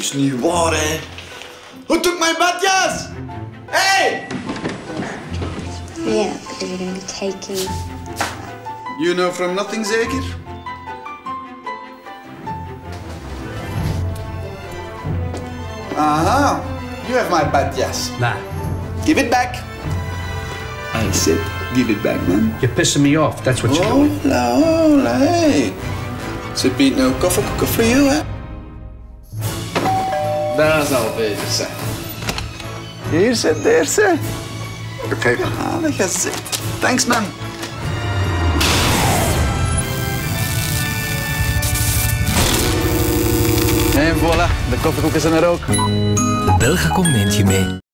is niet waar, hè. Who took my badjas? Hey! Yeah, because you're going to be taking. You know from nothing, zeker? Aha, you have my badjas. Nah, Give it back. I said, give it back, man. you're pissing me off. That's what you're doing. Hola, hola, hey. Ze biedt nou koffiekoeken voor jou, hè? Daar zal bezig zijn. Hier zit de eerste. Okay. Aardig gezicht. Thanks, man. En voilà, de koffiekoeken zijn er ook. Belgacom neemt je mee.